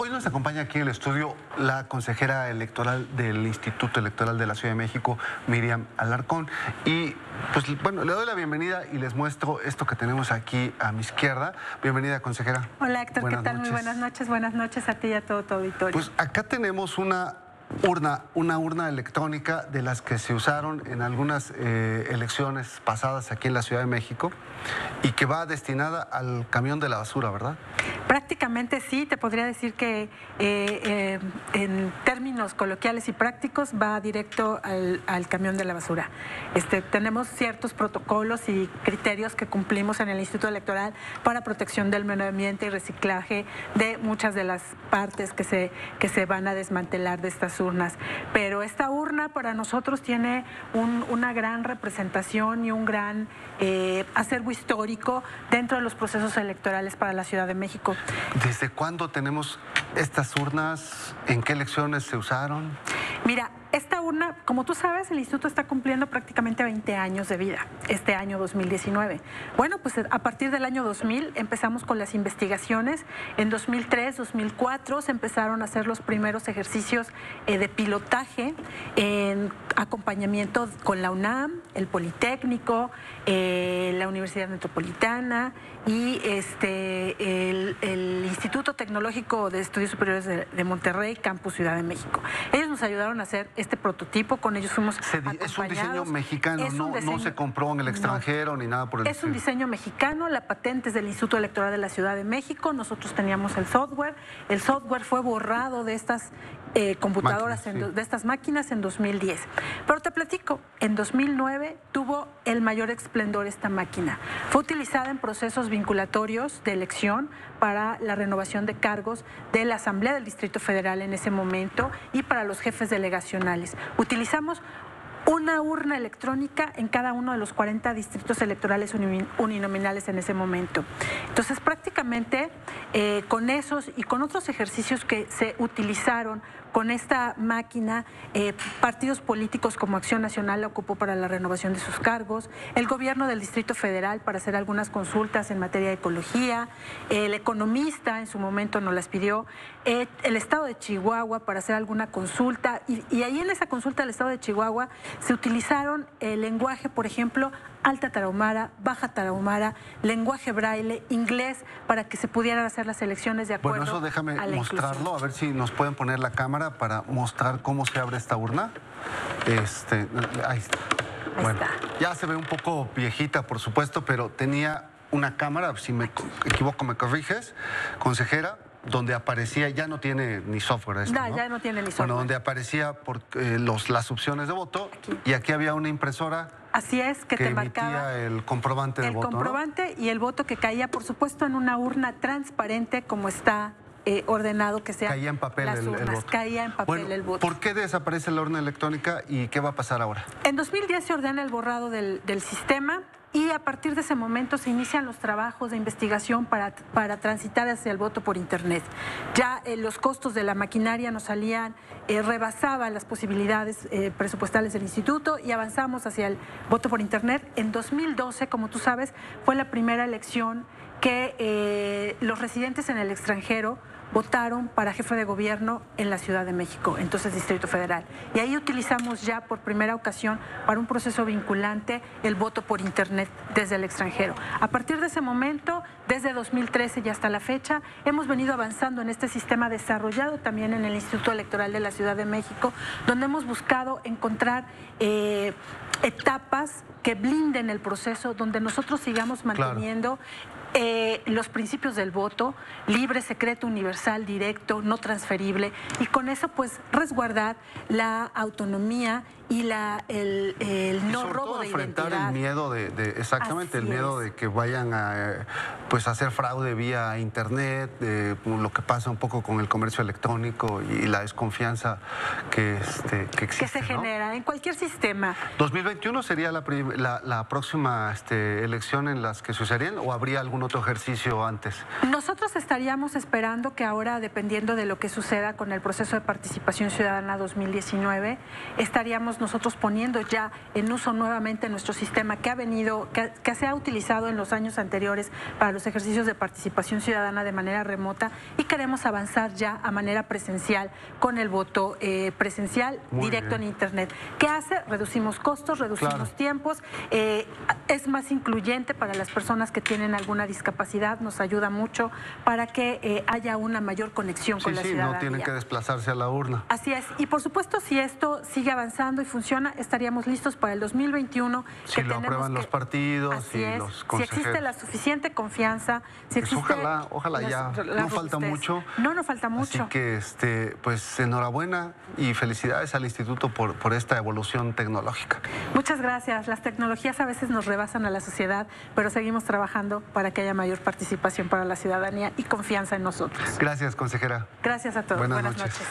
Hoy nos acompaña aquí en el estudio la consejera electoral del Instituto Electoral de la Ciudad de México, Miriam Alarcón. Y pues bueno, le doy la bienvenida y les muestro esto que tenemos aquí a mi izquierda. Bienvenida, consejera. Hola, Héctor, ¿qué tal? Muy buenas noches. Buenas noches a ti y a todo tu auditorio. Pues acá tenemos una urna, una urna electrónica de las que se usaron en algunas eh, elecciones pasadas aquí en la Ciudad de México y que va destinada al camión de la basura, ¿verdad? Prácticamente sí, te podría decir que eh, eh, en términos coloquiales y prácticos va directo al, camión de la basura. Este, tenemos ciertos protocolos y criterios que cumplimos en el Instituto Electoral para protección del medio ambiente y reciclaje de muchas de las partes que se, que se van a desmantelar de estas urnas. Pero esta urna para nosotros tiene una gran representación y un gran eh, acervo histórico dentro de los procesos electorales para la Ciudad de México. ¿Desde cuándo tenemos estas urnas? ¿En qué elecciones se usaron? Mira, urna, como tú sabes, el instituto está cumpliendo prácticamente 20 años de vida, este año 2019. Bueno, pues a partir del año 2000 empezamos con las investigaciones. En 2003, 2004 se empezaron a hacer los primeros ejercicios eh, de pilotaje en acompañamiento con la UNAM, el Politécnico, eh, la Universidad Metropolitana y este, el, Instituto Tecnológico de Estudios Superiores de, Monterrey, Campus Ciudad de México. Ellos nos ayudaron a hacer este prototipo, con ellos fuimos Es un diseño mexicano, no, se compró en el extranjero ni nada por el Es un diseño mexicano, la patente es del Instituto Electoral de la Ciudad de México, nosotros teníamos el software, el software fue borrado de estas eh, computadoras, de estas máquinas en 2010. Pero te platico, en 2009 tuvo el mayor esplendor esta máquina. Fue utilizada en procesos vinculatorios de elección para la renovación de cargos de la Asamblea del Distrito Federal en ese momento y para los jefes delegacionales. Utilizamos una urna electrónica en cada uno de los 40 distritos electorales uninominales en ese momento. Entonces, prácticamente eh, con esos y con otros ejercicios que se utilizaron con esta máquina, eh, partidos políticos como Acción Nacional la ocupó para la renovación de sus cargos, el gobierno del Distrito Federal para hacer algunas consultas en materia de ecología, el economista en su momento nos las pidió, eh, el Estado de Chihuahua para hacer alguna consulta, y, y ahí en esa consulta del Estado de Chihuahua se utilizaron el lenguaje, por ejemplo, alta tarahumara, baja tarahumara, lenguaje braille, inglés, para que se pudieran hacer las elecciones de acuerdo. Bueno, eso déjame mostrarlo, a ver si nos pueden poner la cámara para mostrar cómo se abre esta urna. Este, ahí está. bueno, ya se ve un poco viejita, por supuesto, pero tenía una cámara, si me equivoco me corriges, consejera, donde aparecía, ya no tiene ni software esto, no, ya no tiene ni software. Bueno, donde aparecía por, eh, los, las opciones de voto y aquí había una impresora Así es, que, te marcaba el comprobante del voto. El comprobante y el voto que caía, por supuesto, en una urna transparente como está eh, ordenado que sea. Caía en papel el, voto. Caía en papel el voto. ¿Por qué desaparece la urna electrónica y qué va a pasar ahora? En 2010 se ordena el borrado del, del sistema y a partir de ese momento se inician los trabajos de investigación para, para transitar hacia el voto por Internet. Ya eh, los costos de la maquinaria nos salían, eh, rebasaban las posibilidades eh, presupuestales del instituto y avanzamos hacia el voto por Internet. En 2012, como tú sabes, fue la primera elección que los residentes en el extranjero votaron para jefe de gobierno en la Ciudad de México, entonces Distrito Federal. Y ahí utilizamos ya por primera ocasión para un proceso vinculante el voto por Internet desde el extranjero. A partir de ese momento, desde 2013 y hasta la fecha, hemos venido avanzando en este sistema desarrollado también en el Instituto Electoral de la Ciudad de México, donde hemos buscado encontrar eh, etapas que blinden el proceso, donde nosotros sigamos manteniendo eh, los principios del voto, libre, secreto, universal, directo, no transferible, y con eso pues resguardar la autonomía y la, el, el no robo de enfrentar el miedo de, exactamente, el miedo de que vayan a pues hacer fraude vía internet, de, lo que pasa un poco con el comercio electrónico y la desconfianza que, este, que existe. Que se genera en cualquier sistema. ¿2021 sería la, la, próxima este, elección en las que sucederían o habría algún algún otro ejercicio antes? Nosotros estaríamos esperando que ahora, dependiendo de lo que suceda con el proceso de participación ciudadana 2019, estaríamos nosotros poniendo ya en uso nuevamente nuestro sistema que ha venido, que, se ha utilizado en los años anteriores para los ejercicios de participación ciudadana de manera remota y queremos avanzar ya a manera presencial con el voto eh, presencial directo en Internet. ¿Qué hace? Reducimos costos, reducimos tiempos, eh, es más incluyente para las personas que tienen alguna discapacidad, nos ayuda mucho para que eh, haya una mayor conexión con la sí, ciudadanía. no tienen que desplazarse a la urna. Así es. Y por supuesto, si esto sigue avanzando y funciona, estaríamos listos para el 2021. Si lo aprueban los partidos y los consejeros. Si existe la suficiente confianza, si pues ojalá, ojalá ya. no falta mucho. No, no falta mucho. Así que, este, pues, enhorabuena y felicidades al Instituto por, por esta evolución tecnológica. Muchas gracias. Las tecnologías a veces nos rebasan a la sociedad, pero seguimos trabajando para que haya mayor participación para la ciudadanía y confianza en nosotros. Gracias, consejera. Gracias a todos. Buenas, noches.